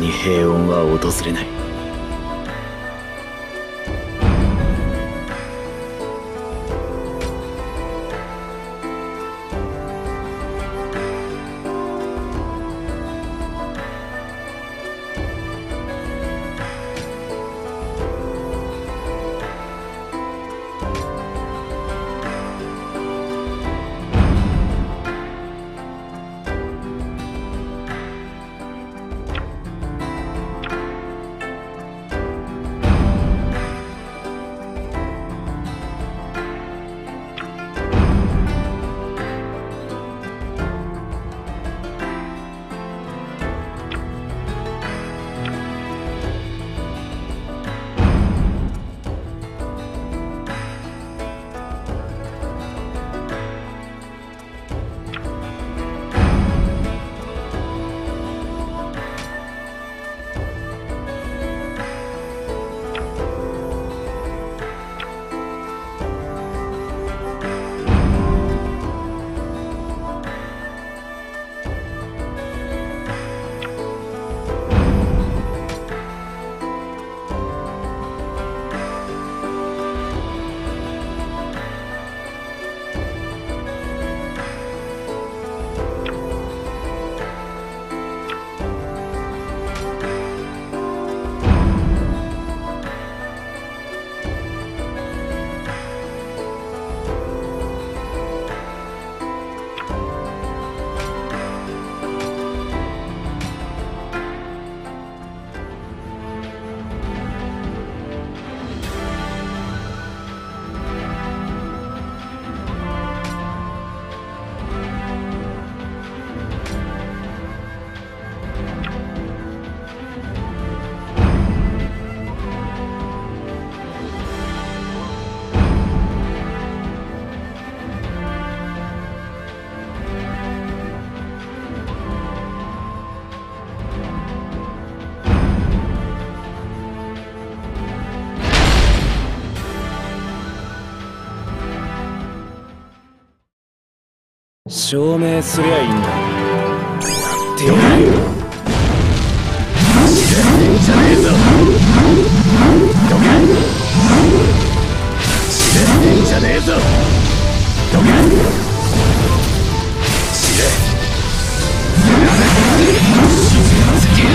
に平穏は訪れない。証明すりゃいいんだ。やってやるよ。じゃねえぞどけ死ねんじゃねえぞどけ死ねじ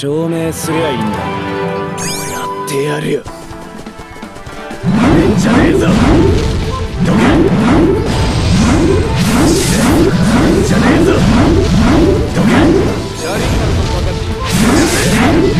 証明すりゃいいんだ。やってやるよ。んじゃねえぞ。どけんじゃねえぞ。どけ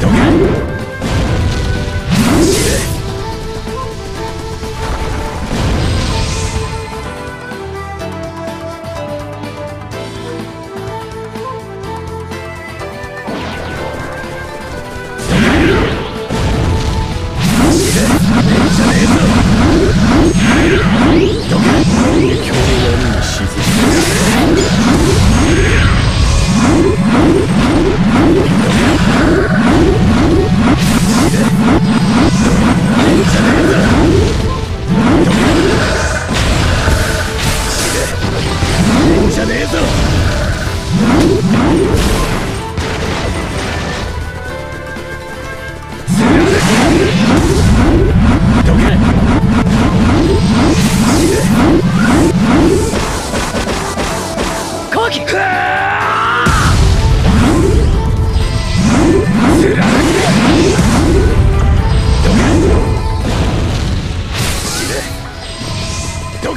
どけ。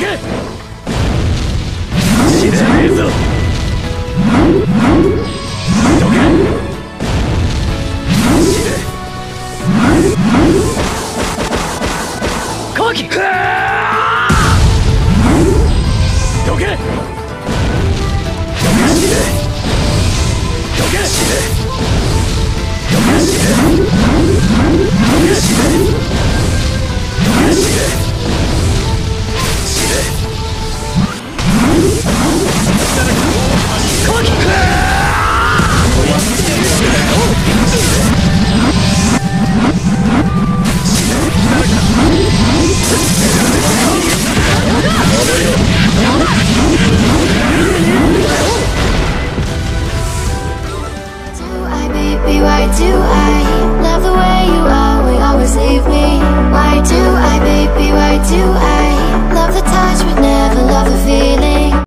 知らねえぞ